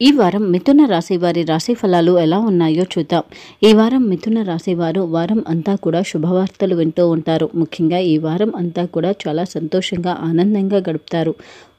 ఈ వారం మిథున రాశి వారి రాశి ఫలాలు ఎలా ఉన్నాయో చూద్దాం. ఈ వారం మిథున రాశి వారు వారం అంతా కూడా శుభవార్తలు వింటూ ఉంటారు. ముఖ్యంగా ఈ వారం అంతా కూడా చాలా సంతోషంగా ఆనందంగా గడుపుతారు.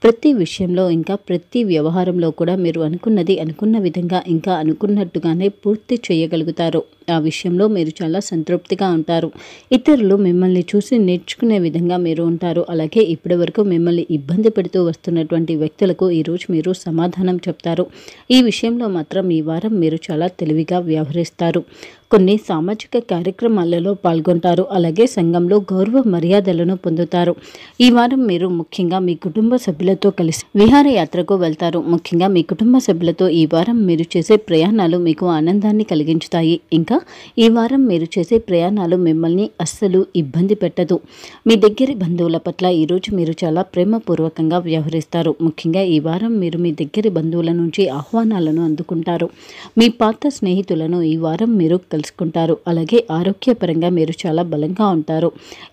ప్రతి విషయంలో ఇంకా ప్రతి వ్యవహారంలో కూడా మీరు అనుకున్నది అనుకున్న విధంగా ఇంకా అనుకున్నట్టుగానే పూర్తి చేయగలుగుతారు. ఆ విషయంలో మీరు చాలా సంతృప్తిగా ఉంటారు. ఇతరులు మిమ్మల్ని చూసి నేర్చుకునే విధంగా మీరు ఉంటారు. అలాగే ఇప్పటి వరకు మిమ్మల్ని ఇబ్బంది పెడుతూ వస్తున్నటువంటి వ్యక్తులకు ఈరోజు మీరు సమాధానం చెప్తారు. ఈ విషయంలో మాత్రం ఈ వారం మీరు చాలా తెలివిగా వ్యవహరిస్తారు. కొన్ని సామాజిక కార్యక్రమాలలో పాల్గొంటారు. అలాగే సంఘంలో గౌరవ మర్యాదలను పొందుతారు. ఈ వారం మీరు ముఖ్యంగా మీ కుటుంబ సభ్యులతో కలిసి విహారయాత్రకు వెళ్తారు. ముఖ్యంగా మీ కుటుంబ సభ్యులతో ఈ వారం మీరు చేసే ప్రయాణాలు మీకు ఆనందాన్ని కలిగించుతాయి. ఇంకా ఈ వారం మీరు చేసే ప్రయాణాలు మిమ్మల్ని అస్సలు ఇబ్బంది పెట్టదు. మీ దగ్గర బంధువుల పట్ల ఈరోజు మీరు చాలా ప్రేమపూర్వకంగా వ్యవహరిస్తారు. ముఖ్యంగా ఈ వారం మీరు మీ దగ్గర బంధువుల నుంచి ఆహ్వానాలను అందుకుంటారు. మీ పాత స్నేహితులను ఈ వారం మీరు కలుసుకుంటారు అలాగే ఆరోగ్యపరంగా మీరు చాలా బలంగా ఉంటారు.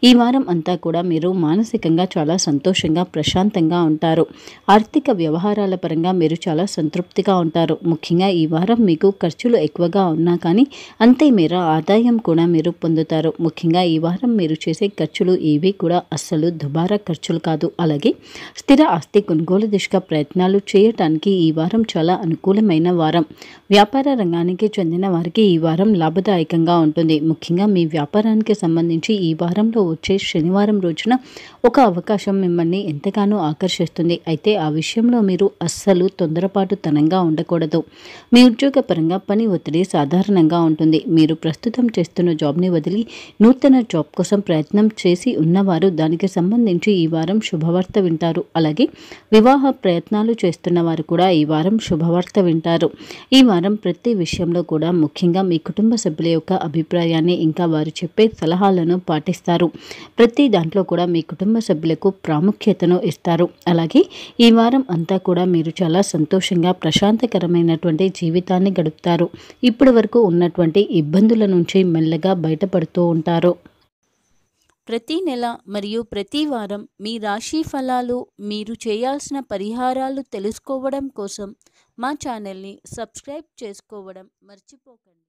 ఈ వారం అంతా కూడా మీరు మానసికంగా చాలా సంతోషంగా ప్రశాంతంగా ఉంటారు. ఆర్థిక వ్యవహారాల పరంగా మీరు చాలా సంతృప్తిగా ఉంటారు. ముఖ్యంగా ఈ వారం మీకు ఖర్చులు ఎక్కువగా ఉన్నా కానీ అంతే మేర ఆదాయం కూడా మీరు పొందుతారు. ముఖ్యంగా ఈ వారం మీరు చేసే ఖర్చులు ఏవి కూడా అస్సలు దుబారా ఖర్చులు కాదు. అలాగే స్థిర ఆస్తి కొనుగోలు దిశగా ప్రయత్నాలు చేయటానికి ఈ వారం చాలా అనుకూలమైన వారం. వ్యాపార రంగానికి చెందిన వారికి ఈ వారం లాభదాయకంగా ఉంటుంది. ముఖ్యంగా మీ వ్యాపారానికి సంబంధించి ఈ వారంలో వచ్చే శనివారం రోజున ఒక అవకాశం మిమ్మల్ని ఎంతగానో ఆకర్షిస్తుంది. అయితే ఆ విషయంలో మీరు అస్సలు తొందరపాటు తనంగా ఉండకూడదు. మీ ఉద్యోగపరంగా పని ఒత్తిడి సాధారణంగా ఉంటుంది. మీరు ప్రస్తుతం చేస్తున్న జాబ్ని వదిలి నూతన జాబ్ కోసం ప్రయత్నం చేసి ఉన్నవారు దానికి సంబంధించి ఈ వారం శుభవార్త వింటారు. అలాగే వివాహ ప్రయత్నాలు చేస్తున్న వారు కూడా ఈ వారం శుభవార్త వింటారు. ఈ వారం ప్రతి విషయంలో కూడా ముఖ్యంగా మీ కుటుంబ సభ్యుల యొక్క అభిప్రాయాన్ని ఇంకా వారు చెప్పే సలహాలను పాటిస్తారు. ప్రతి దాంట్లో కూడా మీ కుటుంబ సభ్యులకు ప్రాముఖ్యతను ఇస్తారు. అలాగే ఈ వారం అంతా కూడా మీరు చాలా సంతోషంగా ప్రశాంతకరమైనటువంటి జీవితాన్ని గడుపుతారు. ఇప్పటి వరకు ఉన్నటువంటి ఇబ్బందుల నుంచి మెల్లగా బయటపడుతూ ఉంటారు. ప్రతి నెల మరియు ప్రతి వారం మీ రాశి ఫలాలు మీరు చేయాల్సిన పరిహారాలు తెలుసుకోవడం కోసం మా ఛానల్ని సబ్స్క్రైబ్ చేసుకోవడం మర్చిపోకండి.